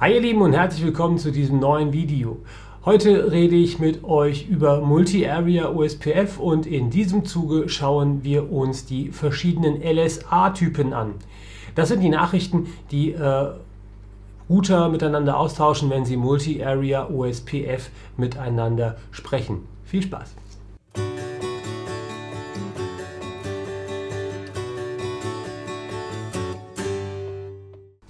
Hi ihr Lieben und herzlich willkommen zu diesem neuen Video. Heute rede ich mit euch über Multi-Area OSPF und in diesem Zuge schauen wir uns die verschiedenen LSA-Typen an. Das sind die Nachrichten, die äh, Router miteinander austauschen, wenn sie Multi-Area OSPF miteinander sprechen. Viel Spaß!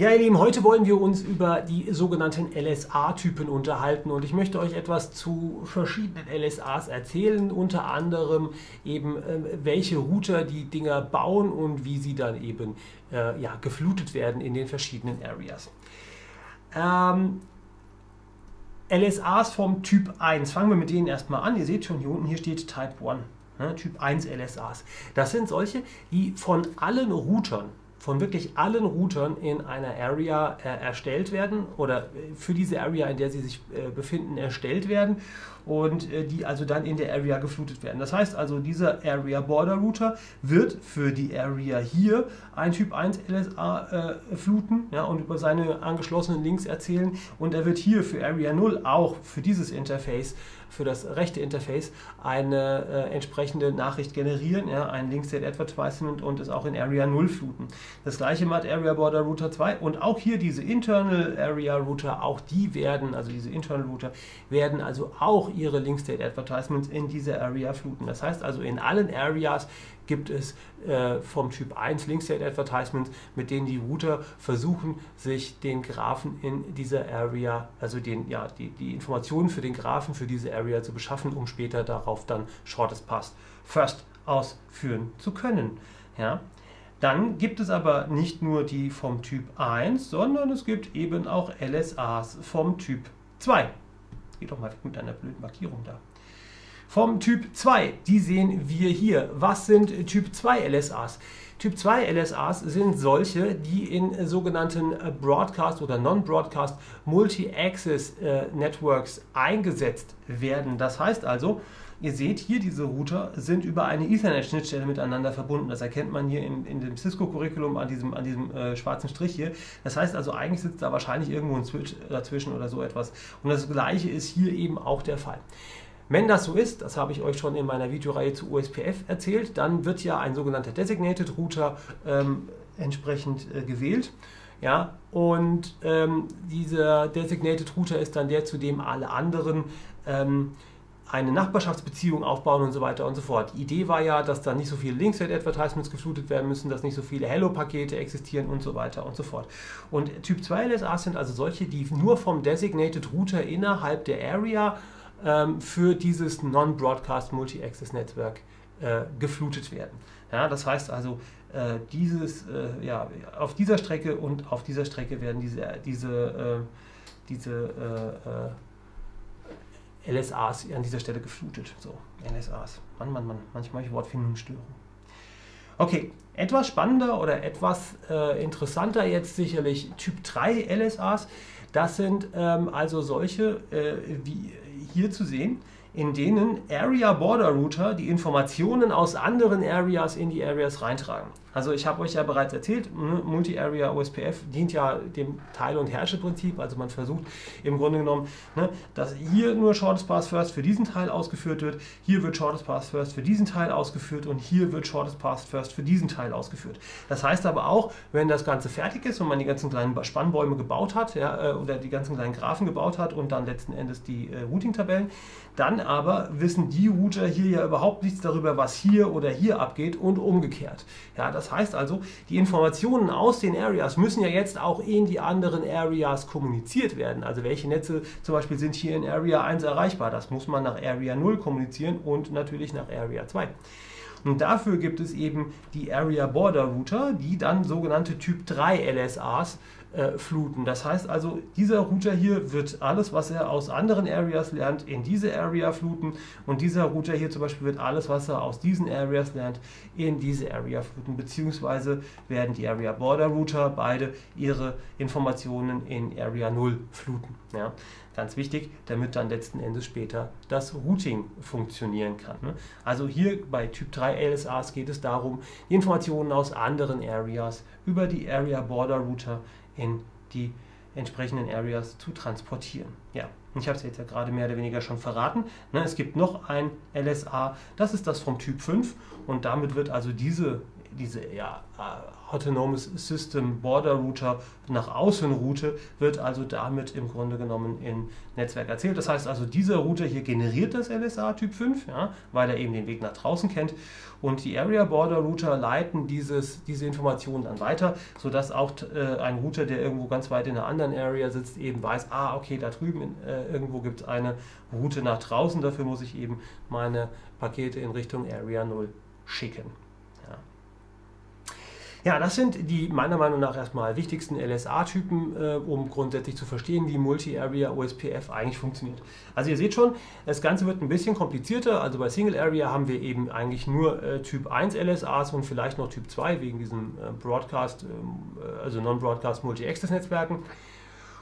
Ja, ihr Lieben, heute wollen wir uns über die sogenannten LSA-Typen unterhalten und ich möchte euch etwas zu verschiedenen LSAs erzählen, unter anderem eben äh, welche Router die Dinger bauen und wie sie dann eben äh, ja, geflutet werden in den verschiedenen Areas. Ähm, LSAs vom Typ 1, fangen wir mit denen erstmal an. Ihr seht schon hier unten, hier steht Type 1, ne, Typ 1 LSAs. Das sind solche, die von allen Routern von wirklich allen Routern in einer Area äh, erstellt werden oder äh, für diese Area, in der sie sich äh, befinden, erstellt werden und äh, die also dann in der Area geflutet werden. Das heißt also, dieser Area Border Router wird für die Area hier ein Typ 1 LSA äh, fluten ja, und über seine angeschlossenen Links erzählen und er wird hier für Area 0 auch für dieses Interface für das rechte Interface eine äh, entsprechende Nachricht generieren, ja, ein Link State Advertisement und es auch in Area 0 fluten. Das gleiche macht Area Border Router 2 und auch hier diese Internal Area Router, auch die werden, also diese Internal Router, werden also auch ihre Link State Advertisements in diese Area fluten. Das heißt also in allen Areas gibt es äh, vom Typ 1 Link State Advertisements, mit denen die Router versuchen, sich den Graphen in dieser Area, also den, ja, die, die Informationen für den Graphen für diese Area zu beschaffen, um später darauf dann Shortest Pass First ausführen zu können. Ja. Dann gibt es aber nicht nur die vom Typ 1, sondern es gibt eben auch LSAs vom Typ 2. Geh doch mal weg mit deiner blöden Markierung da vom Typ 2. Die sehen wir hier. Was sind Typ 2 LSAs? Typ 2 LSAs sind solche, die in sogenannten Broadcast oder Non-Broadcast Multi-Access äh, Networks eingesetzt werden. Das heißt also, Ihr seht hier, diese Router sind über eine Ethernet-Schnittstelle miteinander verbunden. Das erkennt man hier in, in dem Cisco-Curriculum an diesem, an diesem äh, schwarzen Strich hier. Das heißt also, eigentlich sitzt da wahrscheinlich irgendwo ein Switch dazwischen oder so etwas. Und das gleiche ist hier eben auch der Fall. Wenn das so ist, das habe ich euch schon in meiner Videoreihe zu USPF erzählt, dann wird ja ein sogenannter Designated Router ähm, entsprechend äh, gewählt. Ja, und ähm, dieser Designated Router ist dann der, zu dem alle anderen ähm, eine Nachbarschaftsbeziehung aufbauen und so weiter und so fort. Die Idee war ja, dass da nicht so viele Links-Advertisements geflutet werden müssen, dass nicht so viele Hello-Pakete existieren und so weiter und so fort. Und Typ 2 LSAs sind also solche, die nur vom Designated Router innerhalb der Area ähm, für dieses Non-Broadcast Multi-Access-Netzwerk äh, geflutet werden. Ja, das heißt also, äh, dieses, äh, ja, auf dieser Strecke und auf dieser Strecke werden diese, diese, äh, diese äh, äh, LSAs an dieser Stelle geflutet. So, LSAs. Mann, Mann, Mann, manchmal ich Wortfindungsstörung. Okay, etwas spannender oder etwas äh, interessanter jetzt sicherlich Typ 3 LSAs. Das sind ähm, also solche, äh, wie hier zu sehen, in denen Area Border Router die Informationen aus anderen Areas in die Areas reintragen. Also ich habe euch ja bereits erzählt, Multi-Area OSPF dient ja dem Teile- und Herrsche-Prinzip. Also man versucht im Grunde genommen, ne, dass hier nur Shortest Pass First für diesen Teil ausgeführt wird, hier wird Shortest Pass First für diesen Teil ausgeführt und hier wird Shortest Pass First für diesen Teil ausgeführt. Das heißt aber auch, wenn das Ganze fertig ist und man die ganzen kleinen Spannbäume gebaut hat ja, äh, oder die ganzen kleinen Graphen gebaut hat und dann letzten Endes die äh, Routing-Tabellen, dann aber wissen die Router hier ja überhaupt nichts darüber, was hier oder hier abgeht und umgekehrt. Ja, das heißt also, die Informationen aus den Areas müssen ja jetzt auch in die anderen Areas kommuniziert werden. Also welche Netze zum Beispiel sind hier in Area 1 erreichbar? Das muss man nach Area 0 kommunizieren und natürlich nach Area 2. Und dafür gibt es eben die Area Border Router, die dann sogenannte Typ 3 LSAs äh, fluten. Das heißt also, dieser Router hier wird alles, was er aus anderen Areas lernt, in diese Area fluten und dieser Router hier zum Beispiel wird alles, was er aus diesen Areas lernt, in diese Area fluten, beziehungsweise werden die Area Border Router beide ihre Informationen in Area 0 fluten. Ja? Ganz wichtig, damit dann letzten Endes später das Routing funktionieren kann. Ne? Also hier bei Typ 3 LSAs geht es darum, die Informationen aus anderen Areas über die Area Border Router in die entsprechenden Areas zu transportieren. Ja, ich habe es jetzt ja gerade mehr oder weniger schon verraten. Ne, es gibt noch ein LSA, das ist das vom Typ 5 und damit wird also diese, diese ja, äh, Autonomous System Border Router nach außen Route wird also damit im Grunde genommen in Netzwerk erzählt. Das heißt also, dieser Router hier generiert das LSA Typ 5, ja, weil er eben den Weg nach draußen kennt und die Area Border Router leiten dieses, diese Informationen dann weiter, sodass auch äh, ein Router, der irgendwo ganz weit in einer anderen Area sitzt, eben weiß, ah, okay, da drüben äh, irgendwo gibt es eine Route nach draußen, dafür muss ich eben meine Pakete in Richtung Area 0 schicken. Ja, das sind die meiner Meinung nach erstmal wichtigsten LSA-Typen, äh, um grundsätzlich zu verstehen, wie Multi-Area OSPF eigentlich funktioniert. Also ihr seht schon, das Ganze wird ein bisschen komplizierter. Also bei Single Area haben wir eben eigentlich nur äh, Typ 1 LSAs und vielleicht noch Typ 2 wegen diesen äh, Broadcast, ähm, äh, also Non-Broadcast Multi-Access-Netzwerken.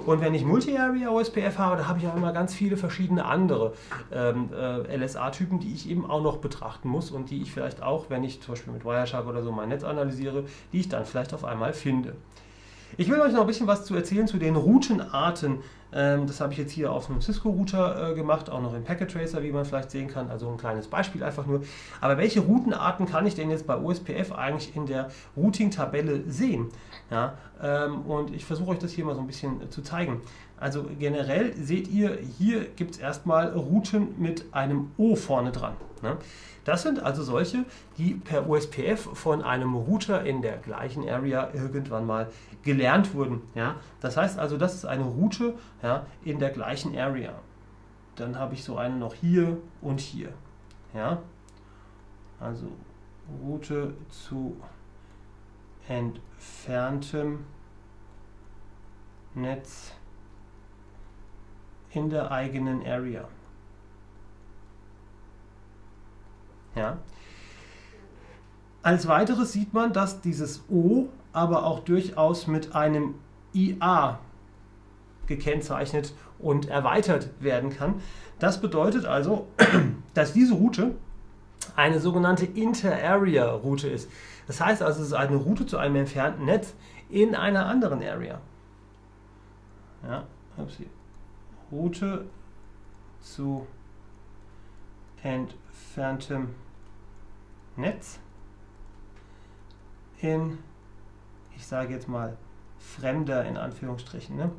Und wenn ich Multi-Area OSPF habe, da habe ich auch immer ganz viele verschiedene andere ähm, äh, LSA-Typen, die ich eben auch noch betrachten muss und die ich vielleicht auch, wenn ich zum Beispiel mit Wireshark oder so mein Netz analysiere, die ich dann vielleicht auf einmal finde. Ich will euch noch ein bisschen was zu erzählen zu den Routenarten. Ähm, das habe ich jetzt hier auf einem Cisco-Router äh, gemacht, auch noch im Packet Tracer, wie man vielleicht sehen kann. Also ein kleines Beispiel einfach nur. Aber welche Routenarten kann ich denn jetzt bei OSPF eigentlich in der Routing-Tabelle sehen? Ja, ähm, und ich versuche euch das hier mal so ein bisschen äh, zu zeigen. Also generell seht ihr, hier gibt es erstmal Routen mit einem O vorne dran. Ne? Das sind also solche, die per USPF von einem Router in der gleichen Area irgendwann mal gelernt wurden. Ja? Das heißt also, das ist eine Route ja, in der gleichen Area. Dann habe ich so eine noch hier und hier. Ja? Also Route zu entferntem Netz in der eigenen Area. Ja. Als weiteres sieht man, dass dieses O aber auch durchaus mit einem IA gekennzeichnet und erweitert werden kann. Das bedeutet also, dass diese Route eine sogenannte Inter-Area-Route ist. Das heißt also, es ist eine Route zu einem entfernten Netz in einer anderen Area. Ja, Route zu entferntem Netz in, ich sage jetzt mal, fremder in Anführungsstrichen, ne?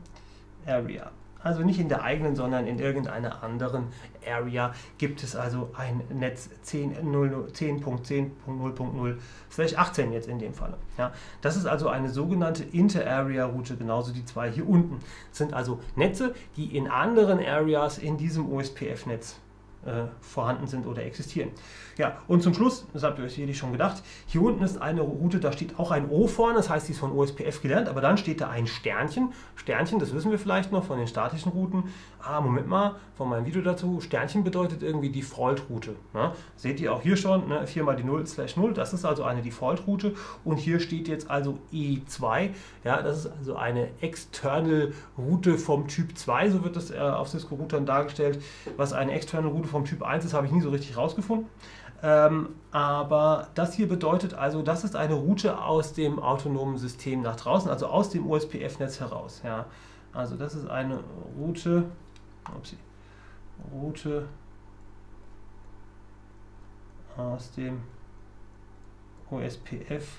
Area. Also nicht in der eigenen, sondern in irgendeiner anderen Area gibt es also ein Netz 10.10.0.0 slash 18 jetzt in dem Fall. Ja, das ist also eine sogenannte Inter-Area-Route, genauso die zwei hier unten. Das sind also Netze, die in anderen Areas in diesem OSPF-Netz äh, vorhanden sind oder existieren. Ja, und zum Schluss, das habt ihr euch sicherlich schon gedacht, hier unten ist eine Route, da steht auch ein O vorne, das heißt, die ist von OSPF gelernt, aber dann steht da ein Sternchen. Sternchen, das wissen wir vielleicht noch von den statischen Routen. Ah, Moment mal, von meinem Video dazu, Sternchen bedeutet irgendwie Default-Route. Ne? Seht ihr auch hier schon, ne? 4 mal die 0 slash 0, das ist also eine Default-Route und hier steht jetzt also E2, ja, das ist also eine External Route vom Typ 2, so wird das äh, auf Cisco-Routern dargestellt. Was eine External Route vom Typ 1 ist, habe ich nie so richtig rausgefunden. Ähm, aber das hier bedeutet also, das ist eine Route aus dem autonomen System nach draußen, also aus dem OSPF-Netz heraus. Ja. Also das ist eine Route, upsie, Route aus dem OSPF-Netz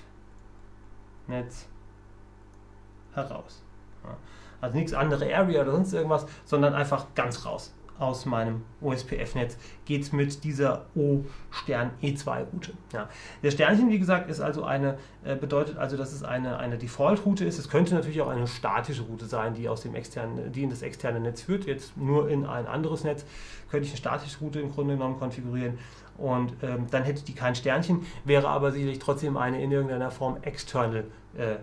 heraus. Ja. Also nichts andere Area oder sonst irgendwas, sondern einfach ganz raus aus meinem OSPF-Netz geht es mit dieser O-Stern-E2-Route. Ja. Der Sternchen, wie gesagt, ist also eine, äh, bedeutet also, dass es eine, eine Default-Route ist. Es könnte natürlich auch eine statische Route sein, die, aus dem externen, die in das externe Netz führt. Jetzt nur in ein anderes Netz könnte ich eine statische Route im Grunde genommen konfigurieren. Und ähm, dann hätte die kein Sternchen, wäre aber sicherlich trotzdem eine in irgendeiner Form external, äh,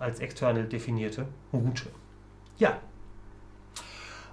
als external definierte Route. Ja,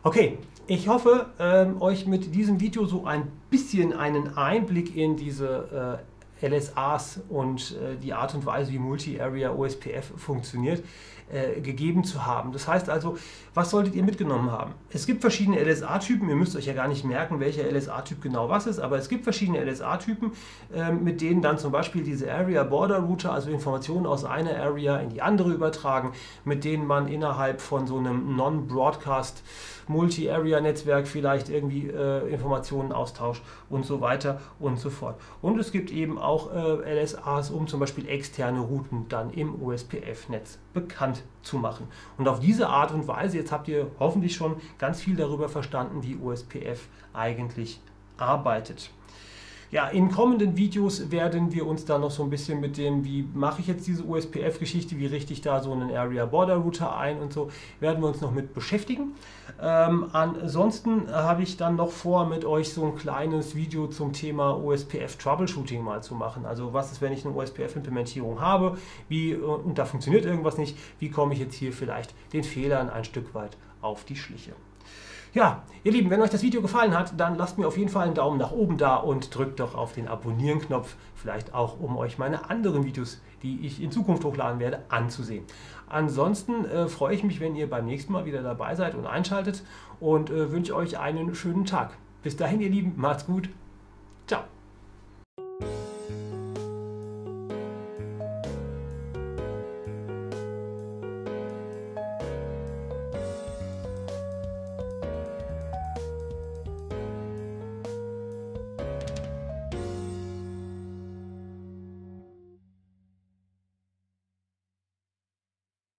Okay, ich hoffe, ähm, euch mit diesem Video so ein bisschen einen Einblick in diese LSAs und äh, die Art und Weise, wie Multi-Area OSPF funktioniert, äh, gegeben zu haben. Das heißt also, was solltet ihr mitgenommen haben? Es gibt verschiedene LSA-Typen, ihr müsst euch ja gar nicht merken, welcher LSA-Typ genau was ist, aber es gibt verschiedene LSA-Typen, äh, mit denen dann zum Beispiel diese Area Border Router, also Informationen aus einer Area in die andere übertragen, mit denen man innerhalb von so einem Non-Broadcast Multi-Area-Netzwerk vielleicht irgendwie äh, Informationen austauscht und so weiter und so fort. Und es gibt eben auch äh, LSAs, um zum Beispiel externe Routen dann im OSPF-Netz bekannt zu machen. Und auf diese Art und Weise, jetzt habt ihr hoffentlich schon ganz viel darüber verstanden, wie OSPF eigentlich arbeitet. Ja, in kommenden Videos werden wir uns da noch so ein bisschen mit dem, wie mache ich jetzt diese USPF-Geschichte, wie richte ich da so einen Area Border Router ein und so, werden wir uns noch mit beschäftigen. Ähm, ansonsten habe ich dann noch vor, mit euch so ein kleines Video zum Thema OSPF Troubleshooting mal zu machen. Also was ist, wenn ich eine OSPF-Implementierung habe, wie, und da funktioniert irgendwas nicht, wie komme ich jetzt hier vielleicht den Fehlern ein Stück weit auf die Schliche. Ja, ihr Lieben, wenn euch das Video gefallen hat, dann lasst mir auf jeden Fall einen Daumen nach oben da und drückt doch auf den Abonnieren-Knopf, vielleicht auch, um euch meine anderen Videos, die ich in Zukunft hochladen werde, anzusehen. Ansonsten äh, freue ich mich, wenn ihr beim nächsten Mal wieder dabei seid und einschaltet und äh, wünsche euch einen schönen Tag. Bis dahin, ihr Lieben, macht's gut.